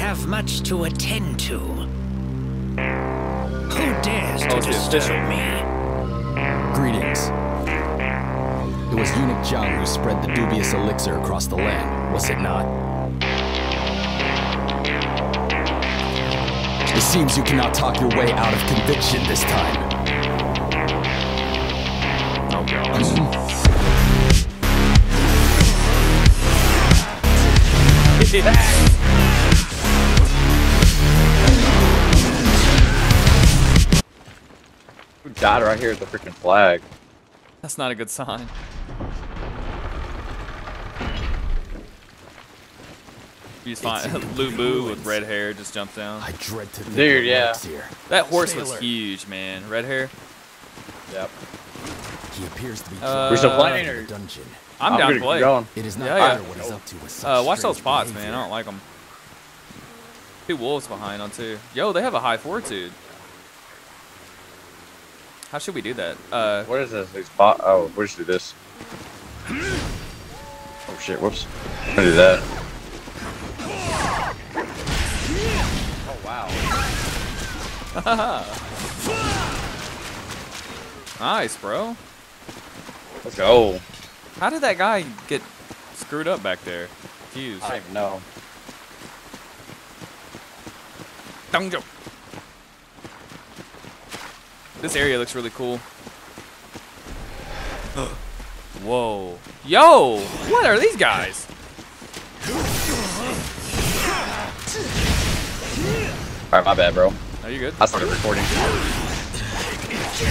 have much to attend to. Who dares to it's disturb me? Greetings. It was Eunuch Zhang who spread the dubious elixir across the land, was it not? It seems you cannot talk your way out of conviction this time. Oh gosh. Who died right here at the freaking flag? That's not a good sign. He's fine. Lu Bu with red hair just jumped down. I dread to think Dude, what yeah. here. That horse Stay was huge, man. Red hair. Yep. He appears to be Uh, We're still playing or dungeon. I'm, I'm down gonna to keep play. going. It is not Yeah, yeah. what he's up to with such Uh, watch those strange spots, man. I don't like them. Two wolves behind on two. Yo, they have a high fortitude. How should we do that? Uh, What is this? These bot. Oh, we should do this. Oh shit! Whoops. I'm gonna do that. Oh wow. nice, bro. Let's go. How did that guy get screwed up back there? Confused. I don't even know. Donjo. This area looks really cool. Whoa. Yo! What are these guys? All right, my bad, bro. Are you good? I started recording.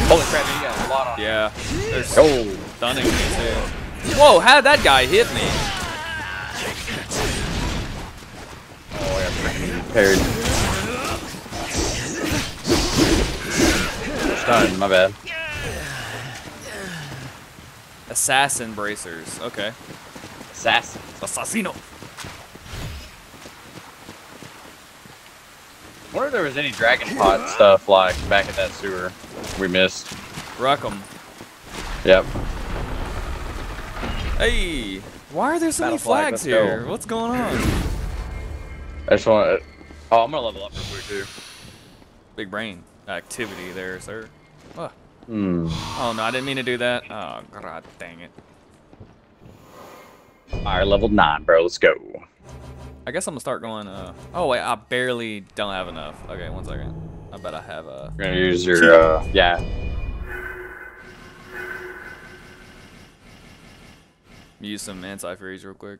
Holy crap! You got a lot on. Yeah. They're Oh. stunning me too. Whoa, how did that guy hit me? Oh, I got parried. Stunned. My bad. Assassin bracers. Okay. Assassin. Assassino. Wonder if there was any dragon pot stuff like back at that sewer we missed. Ruck 'em. Yep. Hey! Why are there so many Battle flag, flags go. here? What's going on? I just want to. Oh, I'm gonna level up real quick too. Big brain activity there, sir. Oh, Hmm. oh no, I didn't mean to do that. Oh, god dang it. Alright, level nine, bro. Let's go. I guess I'm gonna start going, uh... Oh, wait, I barely don't have enough. Okay, one second. I bet I have, uh... We're gonna use your. uh Yeah. Use some anti-freeze real quick.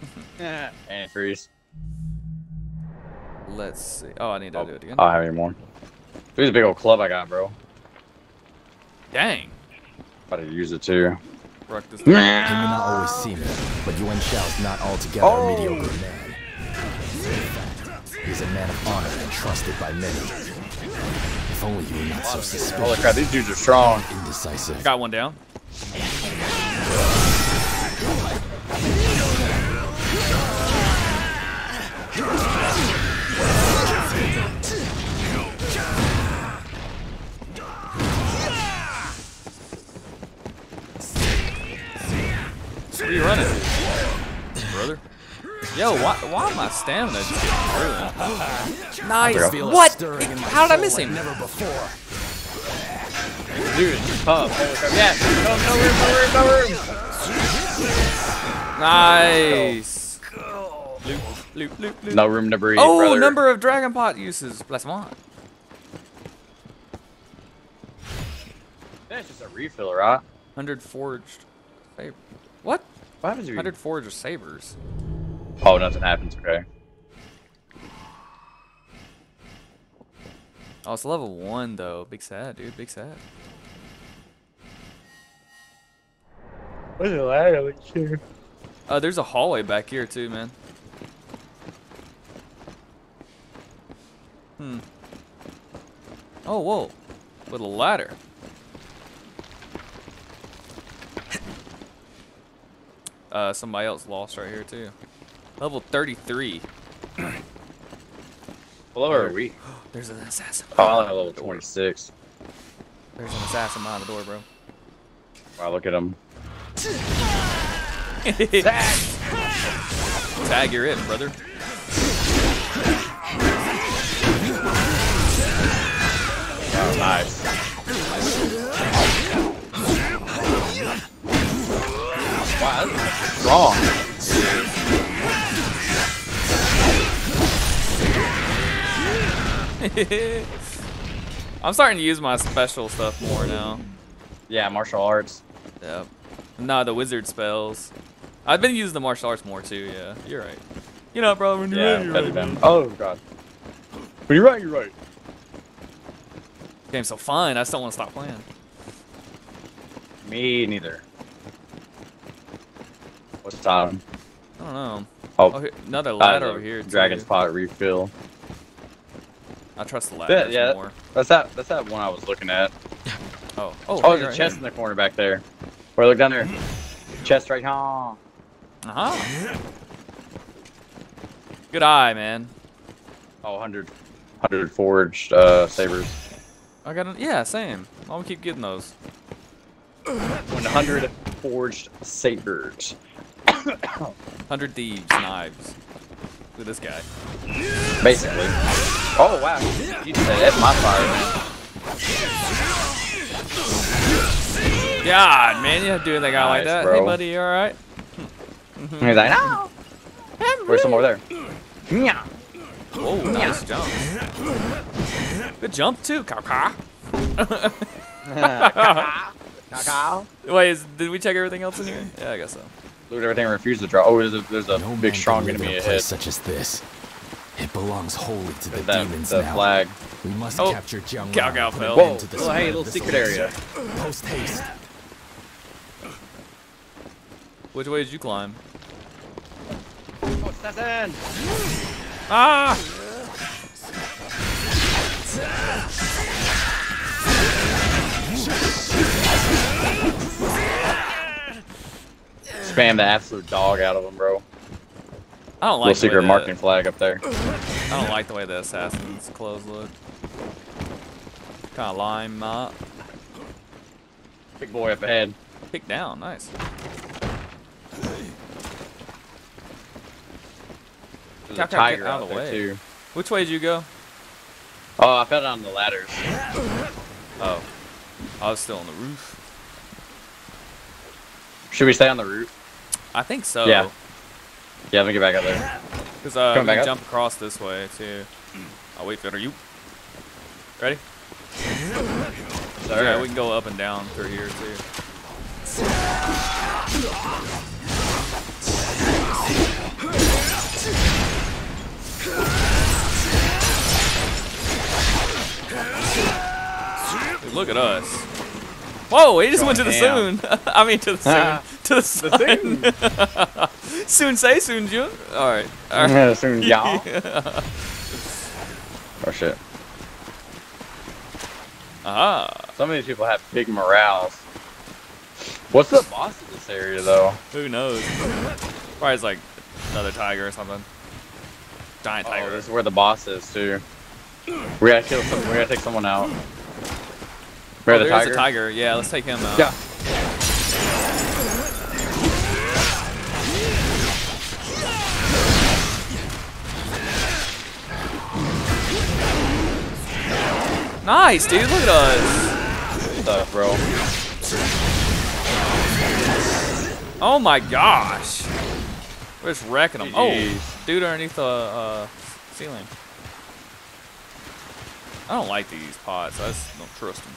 Antifreeze. Let's see. Oh, I need to Oh, do it again. I don't have any more. Look a big old club I got, bro. Dang! About to use it too. Ruck this You may not always see me, but Yuan Shao's not altogether Oh. a mediocre man. In fact, he's a man of honor and trusted by many. If only you were not so suspicious. Holy crap, these dudes are strong. indecisive. Got one down. Yo, why, why my stamina just getting ruined? Nice. What? stirring How did I soul miss like him? Never before. Dude, it's tough. Yeah, no, no room, no room, no room. Nice. Loop, loop, loop, loop. No room to breathe, Oh, brother. number of dragon pot uses. Plus one. That's just a refill, right? 100 forged saber. What? What happens if you... 100 forged sabers. Oh, nothing happens, okay. Oh, it's level one though. Big sad, dude. Big sad. What's the ladder? Sure. Uh, there's a hallway back here too, man. Hmm. Oh, whoa. With a ladder. Uh, somebody else lost right here too. Level 33. Below are we? There's an assassin. Oh, I only level 26. There's an assassin behind the door, bro. Wow, look at him. Tag, you're it, brother. Oh, nice. Wow, that's strong. I'm starting to use my special stuff more now. Yeah, martial arts. Yep. Nah, the wizard spells. I've been using the martial arts more too. Yeah, you're right. You know, bro, when you're Yeah, ready, you're than. Oh god. But you're right. You're right. Game's so fun. I still want to stop playing. Me neither. What's time? I don't know. Oh, Oh, here- another ladder over here. Dragon's too. pot refill. I trust the ladders yeah. more. That's that. That's that one I was looking at. Oh, oh, Oh, there's a right chest here. in the corner back there. Where look down there. Chest right here. Uh-huh. Good eye, man. Oh, 100, 100 forged uh, sabers. I got, a, yeah, same. I'm gonna keep getting those. 100 forged sabers. 100 thieves, knives. Look this guy. Basically. Oh wow, you said that's my fire. God, man, you're doing that guy like that? bro. Hey, buddy, you alright? He's like, no. Where's some over there? Yeah. Oh, Whoa, nice jump. Good jump, too, Kaka. Wait, is, did we check everything else in here? Yeah, I guess so. Look at everything refused to drop. Oh, there's a, there's a No big man strong can live enemy in a ahead. place such as this. It belongs wholly to the There's that, demons that now. flag. We must Oh, capture Jiang Cao Rao, Cao put fell. an Whoa, end to the little, hey, little secret area. Post haste. Which way did you climb? Oh, assassin! Ah! Spam the absolute dog out of them, bro. I don't Little like the secret way marking the, flag up there. I don't like the way the assassin's clothes look. Kind of lime uh, Big boy up ahead. Pick down, nice. There's a tiger out out of the way. too. Which way did you go? Oh, I fell down the ladders. Oh, I was still on the roof. Should we stay on the roof? I think so. Yeah. Yeah, let me get back up there. Because uh, Coming we back can up? jump across this way too. I'll wait for you. Ready? Sorry. Yeah, we can go up and down through here too. Dude, look at us. Whoa, he just went to the Going soon. I mean to the soon. Ah, to the sun. soon say soon June. Alright. Alright. Yeah, soon, y'all. Oh shit. Aha. Some of these people have big morales. What's the boss of this area though? Who knows? Probably it's like another tiger or something. Giant Oh, tiger. this is where the boss is too. We gotta kill some. We gotta take someone out. Where oh, the there's tiger? a tiger. Yeah, let's take him out. Yeah. Nice, dude. Look at us. Stuff, bro. Oh my gosh. We're just wrecking them. Oh, dude underneath the uh, ceiling. I don't like these pots. I just don't trust them.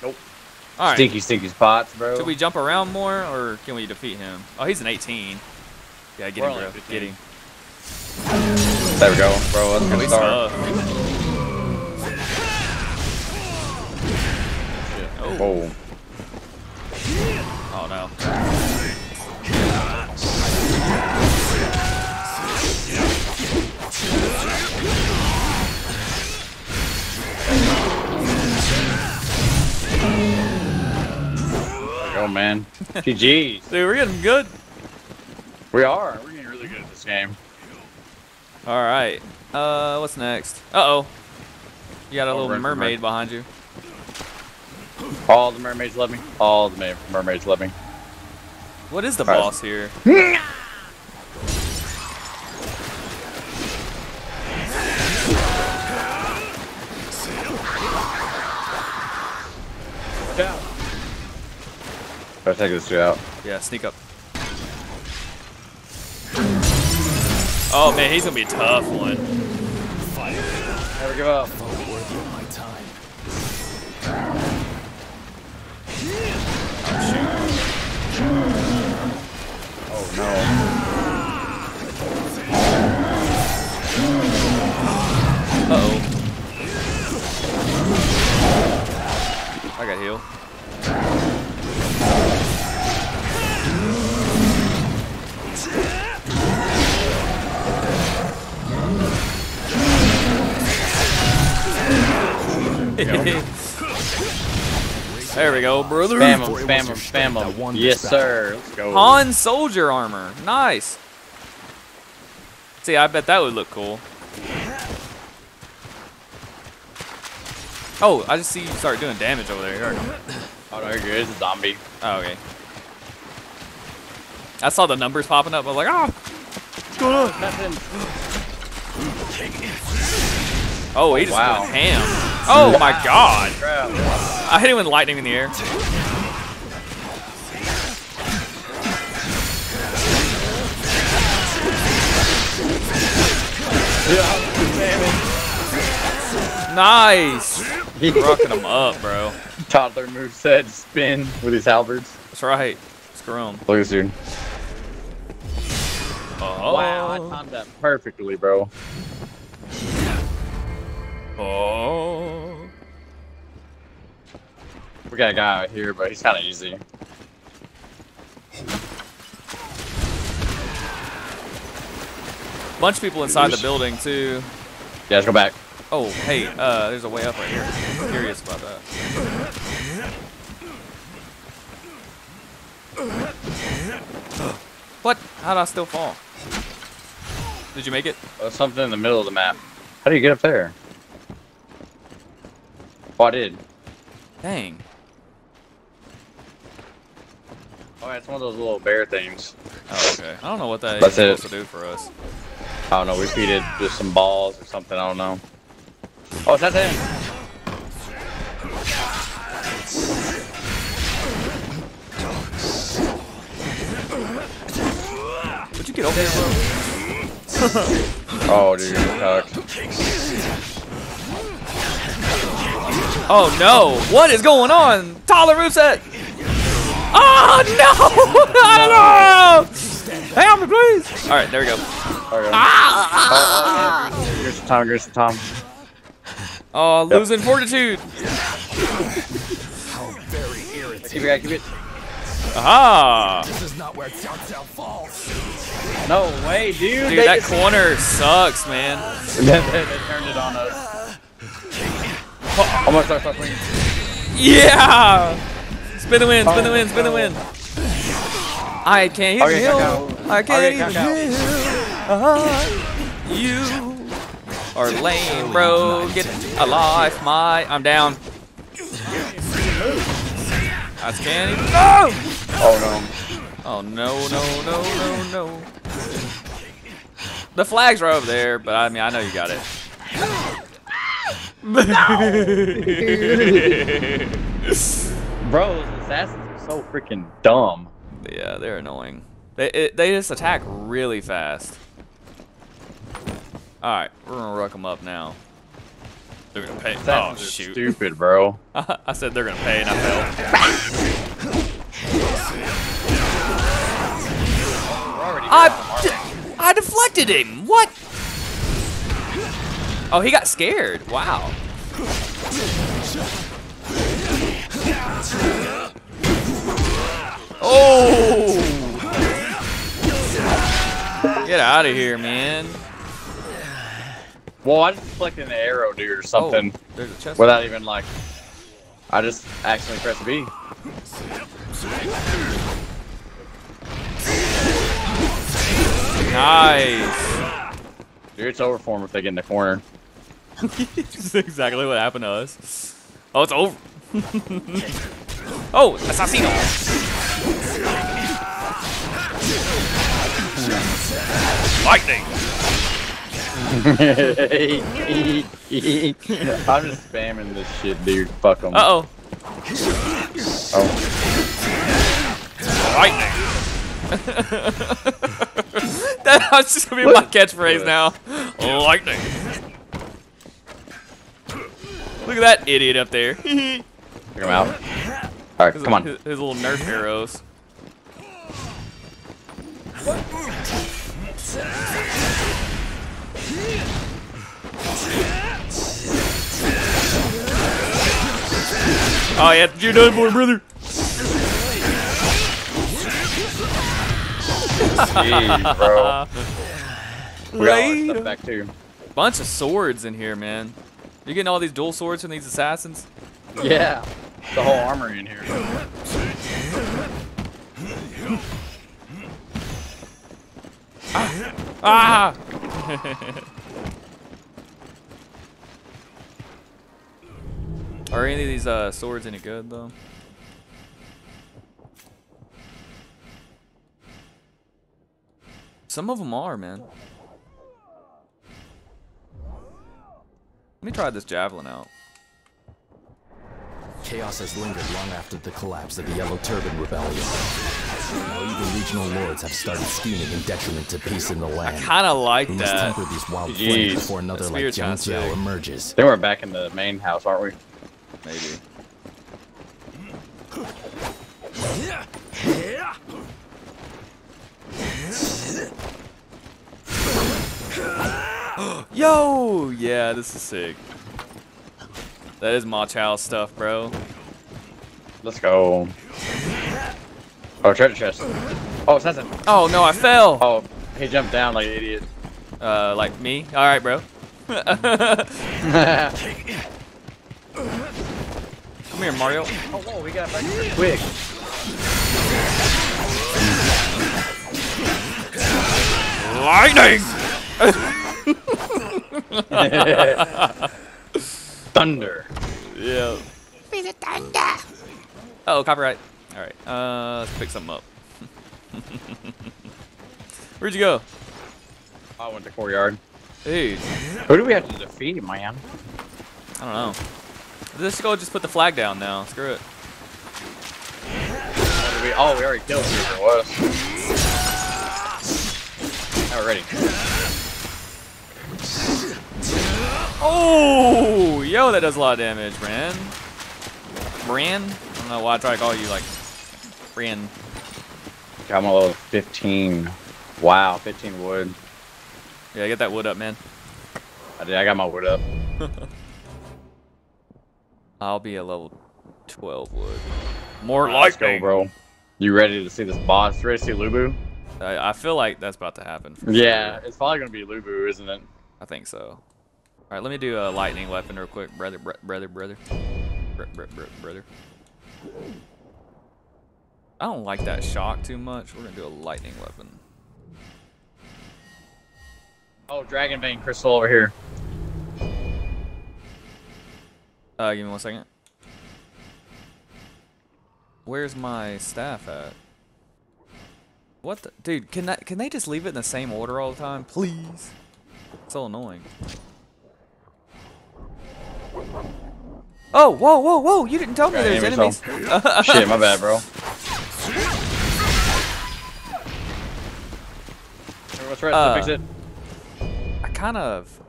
Nope. All right. Stinky, stinky spots, bro. Should we jump around more, or can we defeat him? Oh, he's an 18. Yeah, get We're him, bro. 15. Get him. There we go, bro. Let's Oh, get he's start. tough. Oh, Oh, oh no. go, man. GG's. Dude, we're getting good. We are. We're getting really good at this game. All right. Uh, what's next? Uh oh. You got a Oh, little mermaid behind you. All the mermaids love me. All the mermaids love me. What is the All boss right. here? out. Better take this dude out. Yeah, sneak up. Oh man, he's gonna be a tough one. Never give up. Oh no. Uh oh. I got heal. There we go, brother. Spam him, spam was him, spam strength him. Yes, sir. Let's go. Han soldier armor. Nice. See, I bet that would look cool. Oh, I just see you start doing damage over there. Here I. Oh no, you're good. It's a zombie. Oh, okay. I saw the numbers popping up. I was like, ah. what's going on? Nothing. Oh, he oh, just Wow. went ham. Oh my god. I hit him with lightning in the air. Nice. He's rocking him up, bro. Toddler moveset spin with his halberds. That's right. Screw him. Look at this dude. Oh. Wow, I timed that perfectly, bro. Oh. We got a guy out here, but he's kind of easy. Bunch of people inside the building too. Yeah, let's go back. Oh, hey, uh, there's a way up right here. I'm curious about that. What? How did I still fall? Did you make it? Something in the middle of the map. How do you get up there? Oh, I did. Dang. Oh, yeah, it's one of those little bear things. Oh, okay. I don't know what that is That's supposed it. to do for us. I don't know. We feeded just some balls or something. I don't know. Oh, that's him. Would you get over here, bro? Oh, dude, you're. Oh no! What is going on? Tyler moveset! Oh no! I don't know! Help me, please! Alright, there we go. Oh, oh, here's time. Here's time. Oh, losing fortitude. How very Keep irritating. it, keep it. Aha! This is not where Cao Cao falls. No way, dude. Dude, that just- corner sucks, man. they turned it on us. I'm gonna start start swinging. Yeah! Spin the win, spin the win, spin the win. I can't even Okay, heal. I can't Okay, even Kakao. heal. Uh, you are lame, bro. Get a life, my. I'm down. I can't even. No! Oh no. Oh no, no, no, no, no. The flags are over there, but I mean, I know you got it. No. Bro, those assassins are so freaking dumb. Yeah, they're annoying. They it, they just attack really fast. All right, we're gonna ruck them up now. They're gonna pay. Oh Assassins are shoot! stupid, bro. I said they're gonna pay, and I fell. I I deflected him. What? Oh, he got scared. Wow. Oh! Get out of here, man. Well, I just deflected an arrow, dude, or something, Oh, there's a chest. without even like. I just accidentally pressed B. Nice. Dude, it's over for them if they get in the corner. That's exactly what happened to us. Oh, it's over. oh, assassino. Lightning. I'm just spamming this shit, dude. Fuck them. Uh oh. Oh. Lightning. That's just gonna be my catchphrase now. Lightning. Look at that idiot up there. his, him out. All right, come on. His, his little nerf arrows. Oh yeah, you're done for, brother. Jeez, bro. We got all our Right. stuff back too. Bunch of swords in here, man. You getting all these dual swords from these assassins? Yeah. The whole armor in here. Ah! Are any of these uh, swords any good though? Some of them are, man. Me try this javelin out. Chaos has lingered long after the collapse of the Yellow Turban Rebellion. Now even regional lords have started scheming in detriment to peace in the land. Kind of like we must that. temper these wild Jeez. flames before another That like spirit's kinda Jiang emerges. Then we're back in the main house, aren't we? Maybe. Yo! Yeah, this is sick. That is Ma Chao stuff, bro. Let's go. Oh, treasure chest. Oh, assassin. Oh no, I fell! Oh, he jumped down like an idiot. Uh, like me? Alright, bro. Come here, Mario. Oh, whoa, we got back here quick. Lightning! Thunder. Yeah. Oh, copyright. Alright, uh, let's pick something up. Where'd you go? I went to courtyard. Dude, Who do we have to defeat, man? I don't know. Let's go just put the flag down now. Screw it. What did we, oh, we already killed whoever it was. Now Oh, yo, that does a lot of damage, Bran. Bran? I don't know why I try to call you like Bran. Got my level 15. Wow, 15 wood. Yeah, get that wood up, man. I did. I got my wood up. I'll be a level 12 wood. More Let's go, bro. You ready to see this boss? Ready to see Lu Bu? I, I feel like that's about to happen. For Yeah, sure. it's probably gonna be Lu Bu, isn't it? I think so. All right, let me do a lightning weapon real quick, brother, br- brother, brother, br- br- br- brother. I don't like that shock too much. We're gonna do a lightning weapon. Oh, Dragon Vein Crystal over here. Uh, give me one second. Where's my staff at? What the, dude? Can that can they just leave it in the same order all the time, please? It's so annoying. Oh, whoa, whoa, whoa! You didn't tell me Got there's enemies, enemies. Shit, my bad, bro. What's right? Uh, fix it. I kind of,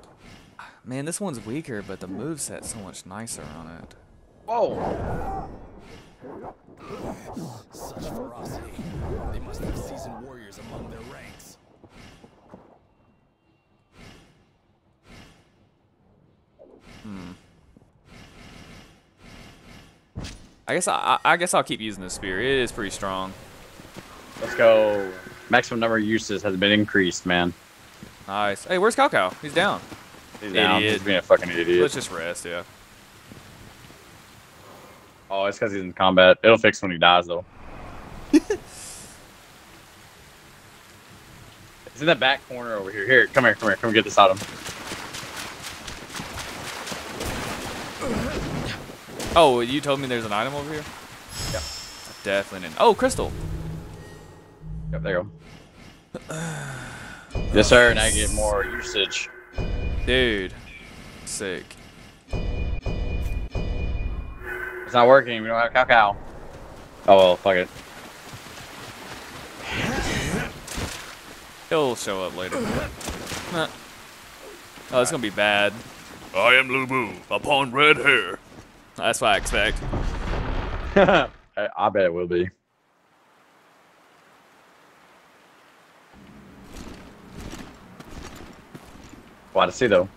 man, this one's weaker, but the moveset's so much nicer on it. Whoa. Such ferocity. They must have seasoned warriors among their ranks. I guess I, I I guess I'll keep using the spear. It is pretty strong. Let's go. Maximum number of uses has been increased, man. Nice. Hey, where's Cao He's down. He's down. Idiot. He's being a fucking idiot. Let's just rest, yeah. Oh, it's because he's in combat. It'll fix when he dies, though. it's in the back corner over here. Here, come here, come here. Come get this item. Oh, you told me there's an item over here? Yep. Definitely didn't. Oh, crystal. Yep, there you go. yes, sir. and I get more usage. Dude. Sick. It's not working. We don't have Cao Cao. Oh well, fuck it. He'll show up later. Huh. Oh, it's gonna be bad. I am Lu Bu, upon red hair. That's what I expect. I, I bet it will be. What to see though?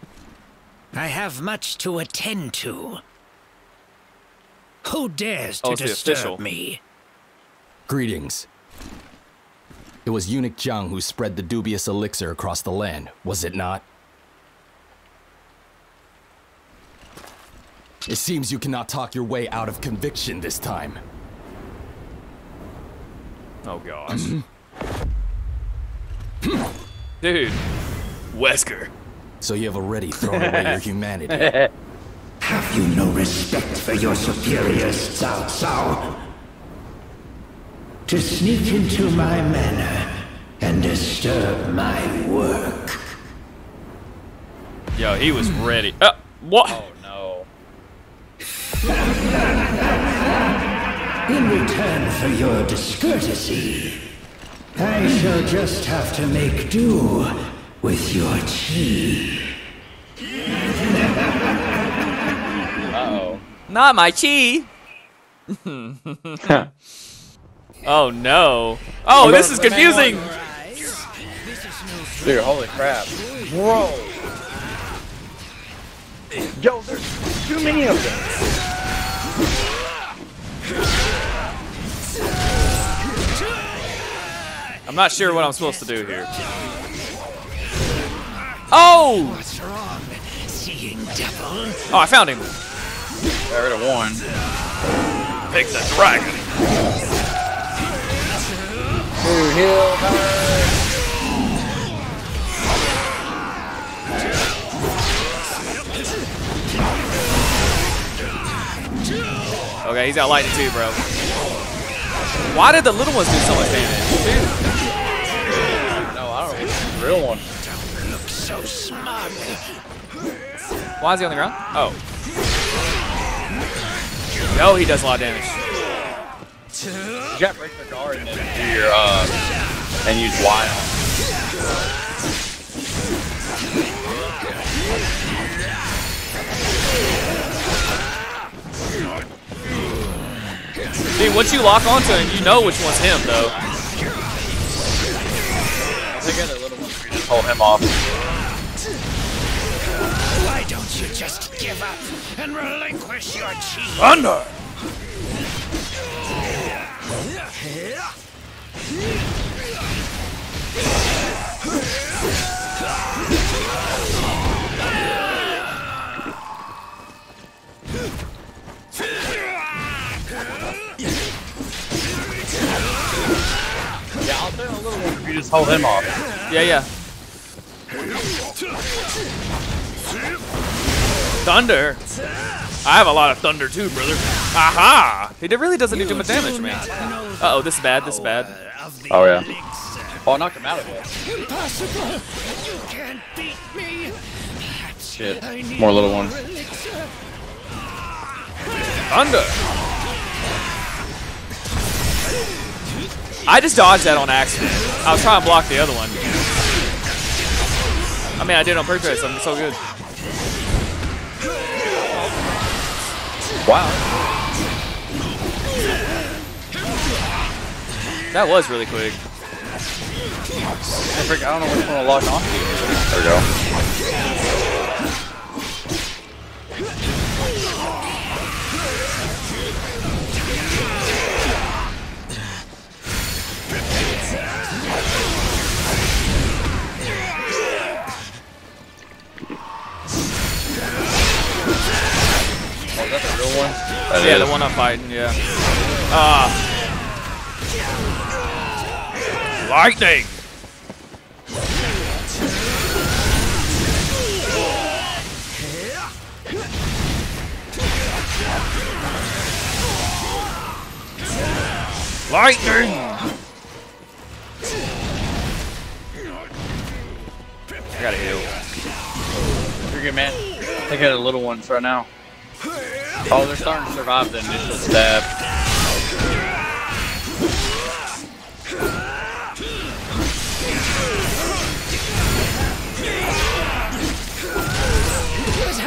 I have much to attend to. Who dares to Oh, disturb me? Greetings. It was Eunuch Zhang who spread the dubious elixir across the land, was it not? It seems you cannot talk your way out of conviction this time. Oh gosh. Dude. Wesker. So you have already thrown away your humanity. Have you no respect for your superiors, Cao Cao? To sneak into my manor and disturb my work. Yo, he was ready. Uh, what? Oh In return for your discourtesy, I shall just have to make do with your chi. Uh oh. Not my chi. oh no. Oh, this is confusing. Dude, holy crap. Bro. Yo, there's too many of them. I'm not sure what I'm supposed to do here. Oh! What's wrong, seeing devil? Oh, I found him. Got rid of one. Pick the dragon. Dude, heal. Okay, he's got lightning too, bro. Why did the little ones do so much damage? Dude. No, I don't. Real one. So smug. Why is he on the ground? Oh. No, he does a lot of damage. You got break the guard and then do your uh and use wild. Dude, once you lock onto him, you know which one's him, though. I think other little ones we just hold him off. Why don't you just give up and relinquish your chi? Thunder! Yeah, I'll tell a little one if you just hold him off. Yeah, yeah. Thunder? I have a lot of thunder too, brother. Aha! He did- really doesn't do too much damage, man. Uh oh, this is bad, this is bad. Of the Oh, yeah. elixir. Oh, I knocked him out of it. Impossible! You can't beat me! Shit. More little ones. Thunder! I just dodged that on accident. I was trying to block the other one. I mean, I did it on purpose. I'm so good. Wow. That was really quick. I don't know which one to lock on. There we go. Oh, is that the real one? That Yeah, is. the one I'm fighting, yeah. Ah. Lightning! Lightning! I gotta heal. You're good, man. Take out the little ones right now. Oh, they're starting to survive the initial stab.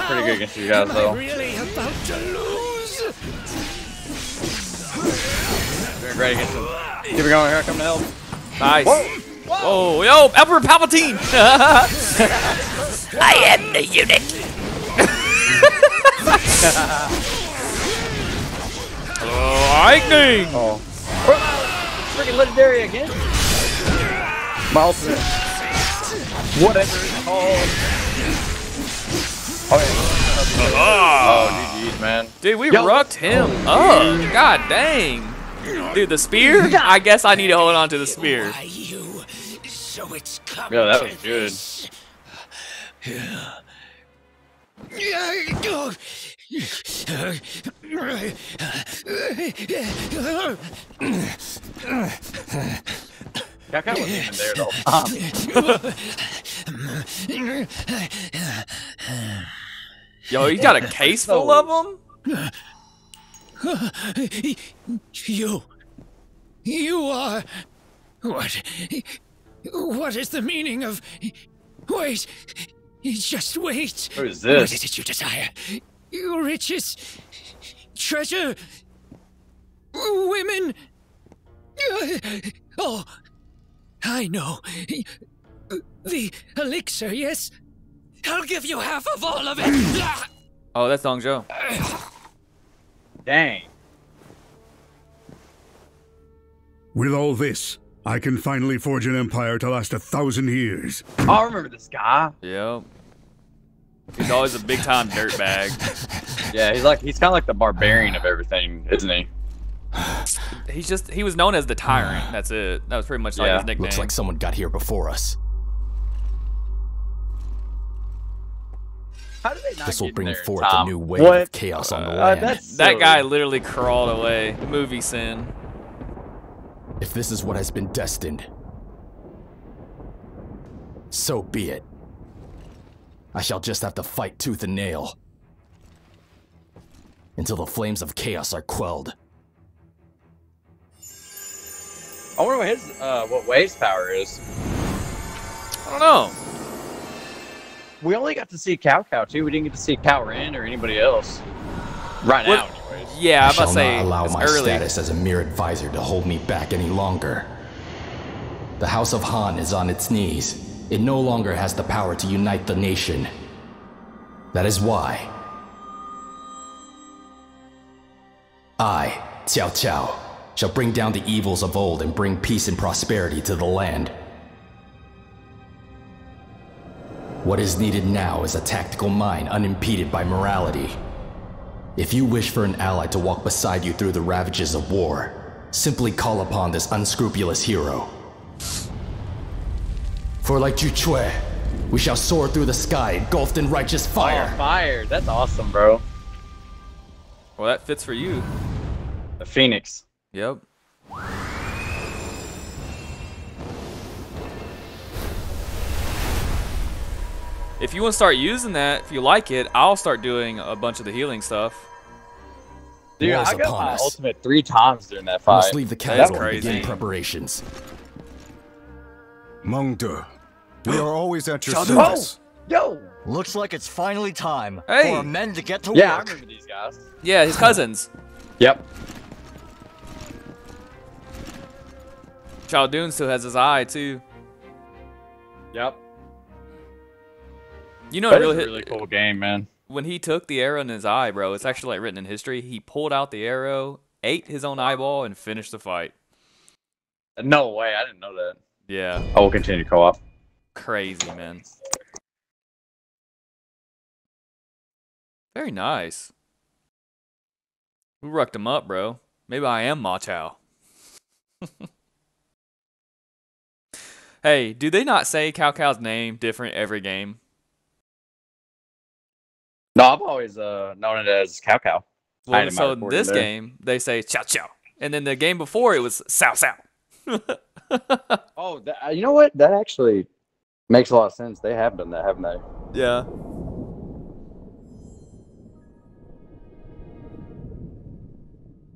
Pretty good against you guys, though. Really about to lose. Doing great against them. Keep it going. Here I come to help. Nice. Whoa. Whoa. Oh, Yo, Emperor Palpatine! I am the unit. Lightning. Oh. Freaking legendary again. My ultimate. Whatever it's called. Oh, yeah. Ah. Oh, GG's, man. Dude, we Yo. rucked him up. God dang. Dude, the spear? I guess I need to hold on to the spear. So it's come Yeah, that was good. This. Yeah, go. That guy wasn't even there, though. Yo, you got a case full of them? You. You are. What? What is the meaning of. Wait. Just wait. Who is this? is it you desire? Your riches? Treasure? Women? Uh, oh. I know. The elixir, yes? I'll give you half of all of it. Oh, that's Dong Zhuo. Dang. With all this, I can finally forge an empire to last a thousand years. Oh, I remember this guy. Yep. He's always a big time dirtbag. Yeah, he's like he's kind of like the barbarian of everything, isn't he? He's just, he was known as the tyrant. That's it. That was pretty much like Yeah. his nickname. Looks like someone got here before us. How did they not This will get bring there in forth a new wave What? of chaos on the Uh, land. that's that guy literally crawled away. Movie sin. If this is what has been destined, so be it. I shall just have to fight tooth and nail until the flames of chaos are quelled. I wonder what his uh what Wave's power is. I don't know. We only got to see Cao Cao too. We didn't get to see Cao Ren or anybody else. Right What- now, anyways. Yeah, I I'm shall say not allow my early. status as a mere advisor to hold me back any longer. The House of Han is on its knees. It no longer has the power to unite the nation. That is why I, Xiao Qiao, shall bring down the evils of old and bring peace and prosperity to the land. What is needed now is a tactical mind unimpeded by morality. If you wish for an ally to walk beside you through the ravages of war, simply call upon this unscrupulous hero. For like Zhuque, we shall soar through the sky engulfed in righteous oh, fire. Oh, fire! That's awesome, bro. Well, that fits for you. The Phoenix. Yep. If you want to start using that, if you like it, I'll start doing a bunch of the healing stuff. Dude, War I got my us. ultimate three times during that We fight. must leave the That's capital and begin preparations. Mengde, we are always at your Oh, service. yo! Looks like it's finally time Hey. for our men to get to Yeah, I work. remember these guys. Yeah, his cousins. Yep. Xiahou Dun still has his eye too. Yep. You know, That really a really cool game, man. when he took the arrow in his eye, bro, it's actually like written in history. He pulled out the arrow, ate his own eyeball, and finished the fight. No way, I didn't know that. Yeah, I will continue to co-op. crazy man. Very nice. Who rucked him up, bro? Maybe I am Ma Chao. hey, do they not say Cao Cao's name different every game? No, I've always uh known it as Cow Cow. Well, so this there. game, they say Chow Chow. And then the game before, it was Sao Sao. Oh, that, uh, you know what? That actually makes a lot of sense. They have done that, haven't they? yeah.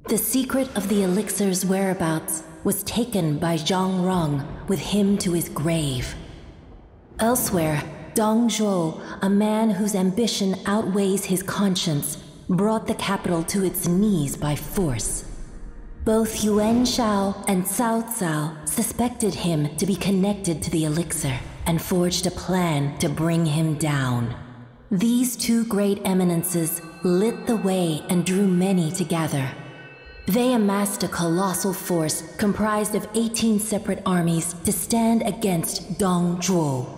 The secret of the elixir's whereabouts was taken by Zhang Rang with him to his grave. Elsewhere, Dong Zhuo, a man whose ambition outweighs his conscience, brought the capital to its knees by force. Both Yuan Shao and Cao Cao suspected him to be connected to the elixir and forged a plan to bring him down. These two great eminences lit the way and drew many together. They amassed a colossal force comprised of 18 separate armies to stand against Dong Zhuo.